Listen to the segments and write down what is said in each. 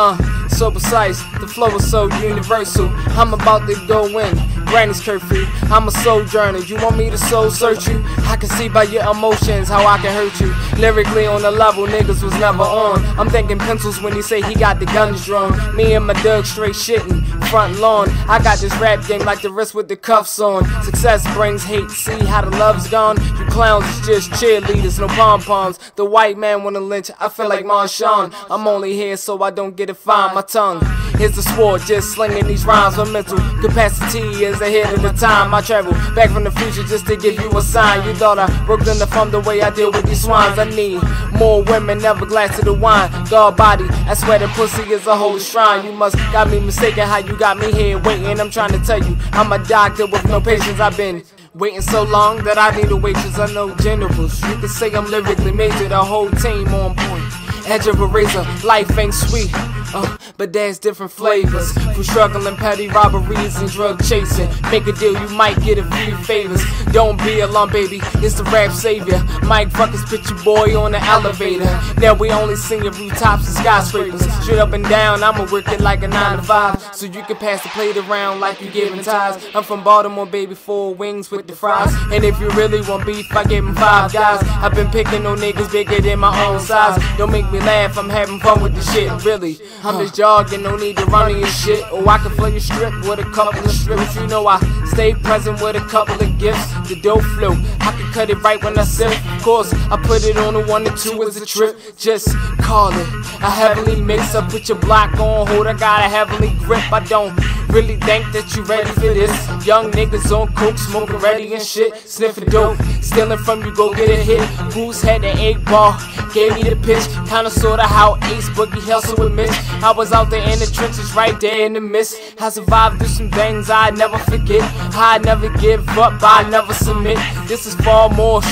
Uh, so precise, the flow is so universal. I'm about to go in, granny's curfew. I'm a sojourner, you want me to soul search you? I can see by your emotions how I can hurt you. Lyrically on the level, niggas was never on. I'm thinking pencils when he say he got the guns drawn. Me and my dog straight shitting, front lawn. I got this rap game like the wrist with the cuffs on. Success brings hate, see how the love's gone. You clowns is just cheerleaders, no pom poms. The white man wanna lynch, I feel like Marshawn. I'm only here so I don't get it fine. My tongue Here's the sword, just slinging these rhymes. My mental capacity is ahead of the time. I travel back from the future just to give you a sign. You thought I broke the from the way I deal with these swines. I need more women, never glass to the wine. God body, I swear the pussy is a holy shrine. You must got me mistaken how you got me here waiting. I'm trying to tell you, I'm a doctor with no patience. I've been Waiting so long that I need a waitress, I know generals. You can say I'm lyrically major, the whole team on point. Edge of a razor, life ain't sweet. Uh, but there's different flavors. From struggling petty robberies and drug chasing. Make a deal, you might get a few favors. Don't be alarmed, baby, it's the rap savior. Mic Ruckazz your boy on the elevator. Now we only sing your rooftops and skyscrapers. Straight up and down, I'ma work it like a 9 to 5. So you can pass the plate around like you giving ties. I'm from Baltimore, baby, four wings with the fries. And if you really want beef, I give them five guys. I've been picking on niggas bigger than my own size. Don't make me laugh, I'm having fun with the shit, really. I'm just jogging, no need to run your shit. Or I can fling a strip with a couple of strips. You know I stay present with a couple of gifts. The dope flow, I can cut it right when I sip. Of course, I put it on the one and two as a trip. Just call it a heavenly mix. I put your block on hold, I got a heavenly grip. I don't really think that you ready for this. Young niggas on coke, smoking ready and shit. Sniffing dope, stealing from you, go get a hit. Goose had the eight ball, gave me the pitch. Kinda sorta how Ace Boogie hustle with Mitch. I was out there in the trenches, right there in the mist. I survived through some things I never forget. I never give up, I never submit. This is far more.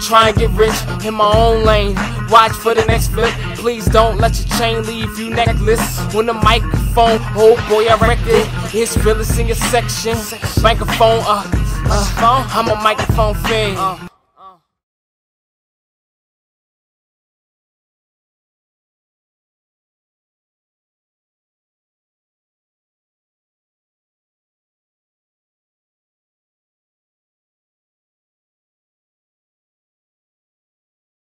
Try and get rich in my own lane. Watch for the next flip. Please don't let your chain leave you necklace. When the microphone, oh boy, I wrecked it. It's Realiss in your section. Microphone, uh, uh, I'm a microphone fiend.